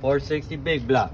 460 big block.